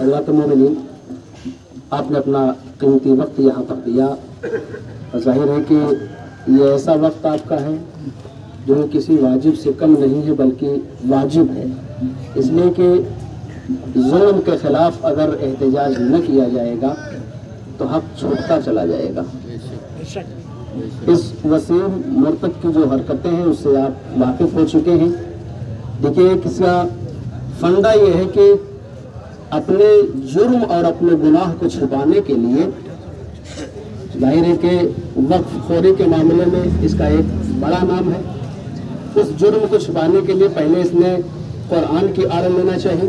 حضرات مومنین، آپ نے اپنا قیمتی وقت یہاں پر دیا۔ اور ظاہر ہے کہ یہ ایسا وقت آپ کا ہے جو کسی واجب سے کم نہیں ہے، بلکہ واجب ہے۔ اس لیے کہ ظلم کے خلاف اگر احتجاج نہ کیا جائے گا، تو حق چھوٹتا چلا جائے گا۔ اس وسیم مرتب کی جو حرکتیں ہیں، اس سے آپ واقف ہو چکے ہیں۔ دیکھیے، کس کا فنڈا یہ ہے کہ اپنے جرم اور اپنے گناہ کو چھپانے کے لیے ظاہر ہے کہ وقف خوری کے معاملے میں اس کا ایک بڑا نام ہے۔ اس جرم کو چھپانے کے لیے پہلے اس نے قرآن کی آڑ لینا چاہیے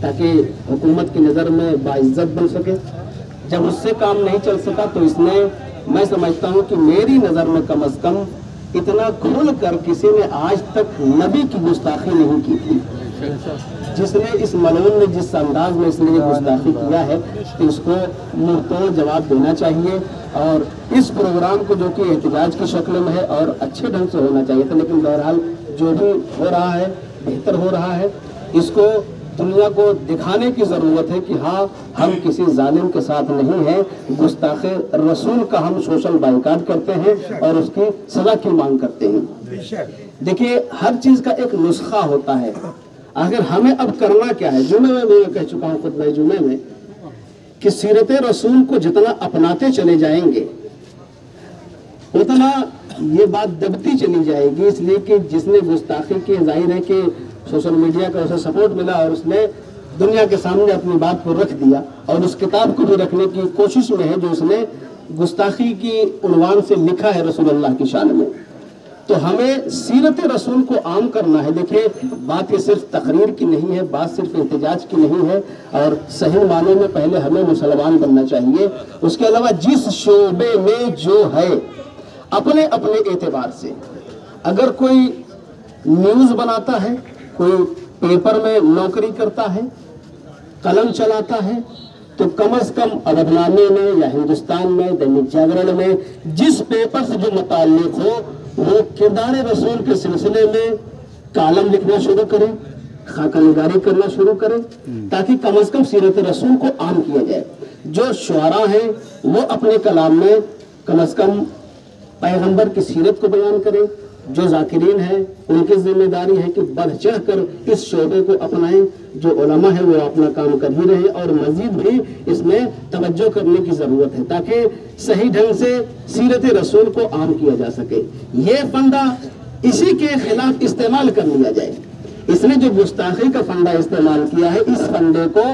تاکہ حکومت کی نظر میں باعزت بن سکے۔ جب اس سے کام نہیں چل سکا تو اس نے، میں سمجھتا ہوں کہ میری نظر میں کم از کم اتنا کھل کر کسی نے آج تک نبی کی گستاخی نہیں کی تھی۔ جس نے اس ملون نے جس انداز میں اس نے یہ گستاخی کیا ہے کہ اس کو منہ توڑ جواب دینا چاہیے اور اس پروگرام کو جو کہ احتجاج کی شکل میں ہے اور اچھے ڈھنگ سے ہونا چاہیے تھا، لیکن بہرحال جو بھی ہو رہا ہے، بہتر ہو رہا ہے۔ اس کو دنیا کو دکھانے کی ضرورت ہے کہ ہاں ہم کسی ظالم کے ساتھ نہیں ہیں۔ گستاخ رسول کا ہم سوشل بائیکاٹ کرتے ہیں اور اس کی سزا کی مانگ کرتے ہیں۔ دیکھیے، ہر چیز کا ایک نسخہ ہوتا ہے۔ اگر ہمیں اب کرنا کیا ہے؟ جمعے میں میں کہہ چکا ہوں خود میں جمعے میں کہ سیرت رسول کو جتنا اپناتے چلے جائیں گے، اتنا یہ بات دبتی چلی جائے گی، اس لیے کہ جس نے گستاخی کی، ظاہر ہے کہ سوشل میڈیا کا اسے سپورٹ ملا اور اس نے دنیا کے سامنے اپنی بات کو رکھ دیا اور اس کتاب کو بھی رکھنے کی کوشش میں ہے، جو اس نے گستاخی کی عنوان سے لکھا ہے رسول اللہ کی شان میں۔ تو ہمیں سیرت رسول کو عام کرنا ہے۔ دیکھیں، بات یہ صرف تقریر کی نہیں ہے، بات صرف احتجاج کی نہیں ہے اور صحیح معنی میں پہلے ہمیں مسلمان بننا چاہیے۔ اس کے علاوہ، جس شعبے میں جو ہے اپنے اپنے اعتبار سے۔ اگر کوئی نیوز بناتا ہے، کوئی پیپر میں نوکری کرتا ہے، قلم چلاتا ہے، تو کم از کم ادب نامے میں یا ہندوستان میں دینک جاگرن میں، جس پیپر سے جو متعلق ہو، وہ کردار رسول کے سلسلے میں کالم لکھنا شروع کرے خاکہ نگاری کرنا شروع کرے، تاکہ کم از کم سیرت رسول کو عام کیا جائے۔ جو شعراء ہیں، وہ اپنے کلام میں کم از کم پیغمبر کی سیرت کو بیان کریں، جو ذاکرین ہیں، ان کی ذمہ داری ہے کہ بڑھ چڑھ کر اس شعبے کو اپنائیں۔ جو علماء ہیں، وہ اپنا کام کر ہی رہے اور مزید بھی اس میں توجہ کرنے کی ضرورت ہے، تاکہ صحیح ڈھنگ سے سیرت رسول کو عام کیا جا سکے۔ یہ فنڈا اسی کے خلاف استعمال کر لیا جائے۔ اس نے جو گستاخی کا فنڈا استعمال کیا ہے، اس فنڈے کو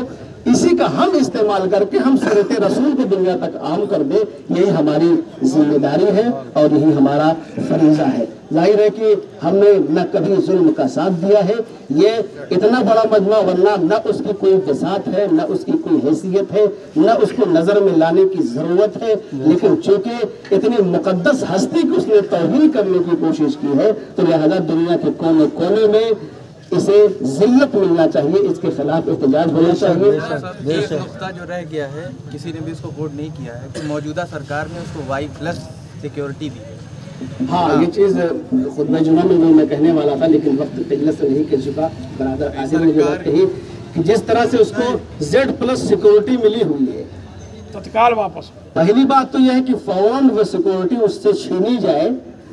اسی کا ہم استعمال کر کے ہم سیرت رسول کو دنیا تک عام کر دیں، یہی ہماری ذمہ داری ہے اور یہی ہمارا فریضہ ہے۔ ظاہر ہے کہ ہم نے نہ کبھی ظلم کا ساتھ دیا ہے، یہ اتنا بڑا مجمع ورنہ نہ اس کی کوئی بساط ہے، نہ اس کی کوئی حیثیت ہے، نہ اس کو نظر میں لانے کی ضرورت ہے۔ لیکن چونکہ اتنی مقدس ہستی کو اس نے توہین کرنے کی کوشش کی ہے، تو لہذا دنیا کے کونے کونے میں اسے ذلت ملنا چاہیے اس کے خلاف احتجاج ہونا چاہیے۔ ایک نقطہ جو رہ گیا ہے کسی نے بھی اس کو ووٹ نہیں کیا ہے کہ موجودہ سرکار نے اس کو وائی پلس سیکیورٹی دی ہے۔ ہاں یہ چیز خود میں جمعہ میں میں کہنے والا تھا لیکن وقت قلت سے نہیں کہہ چکا۔ برادر عادل نے جو بات کہی کہ جس طرح سے اس کو زیڈ پلس سیکورٹی ملی ہوئی ہے تتکال واپس۔ پہلی بات تو یہ ہے کہ فوراً وہ سیکورٹی اس سے چھینی جائے۔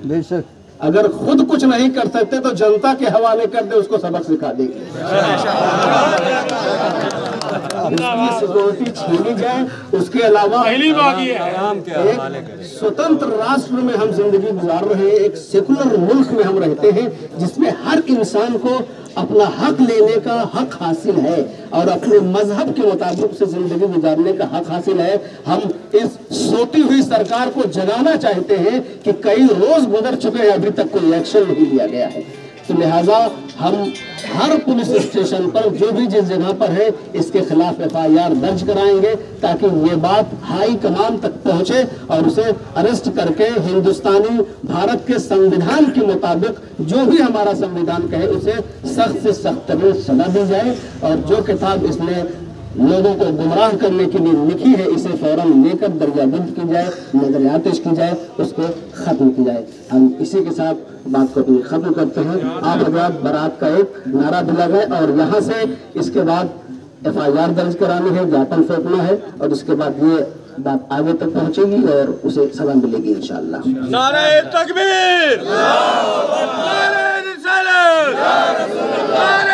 بے شک۔ اگر خود کچھ نہیں کر سکتے تو جنتا کے حوالے کر دے، اس کو سبق سکھا دے گی سیکورٹی چھینی جائے اس کے علاوہ ایک سوتنتر راشٹر میں ہم زندگی گزار رہے ہیں ایک سیکولر ملک میں ہم رہتے ہیں جس میں ہر انسان کو اپنا حق لینے کا حق حاصل ہے اور اپنے مذہب کے مطابق سے زندگی گزارنے کا حق حاصل ہے۔ ہم اس سوتی ہوئی سرکار کو جگانا چاہتے ہیں کہ کئی روز گزر چکے ہیں ابھی تک کوئی ایکشن نہیں لیا گیا ہے۔ تو لہٰذا ہم ہر پولیس اسٹیشن پر جو بھی جس جگہ پر ہے، اس کے خلاف ایف آئی آر درج کرائیں گے تاکہ یہ بات ہائی کمان تک پہنچے اور اسے ارسٹ کر کے ہندوستانی بھارت کے سنویدھان کے مطابق جو بھی ہمارا سنویدھان کہے، اسے سخت سے سخت ترین سزا دی جائے اور جو کتاب اس نے لوگوں کو گمراہ کرنے کے لیے لکھی ہے، اسے فوراً لے کر درجہ بند کی جائے نظریات کی جائے، اس کو ختم کی جائے۔ ہم اسی کے ساتھ بات کو اپنی ختم کرتے ہیں۔ آپ حضرات برات کا ایک نعرہ دلا گئے اور یہاں سے اس کے بعد ایف آئی آر درج کرانی ہے، جاپن پھینکنا ہے اور اس کے بعد یہ بات آگے تک پہنچے گی اور اسے سزا ملے گی انشاءاللہ۔ نعرہ تکبیر! نعرہ رسالت! نعرہ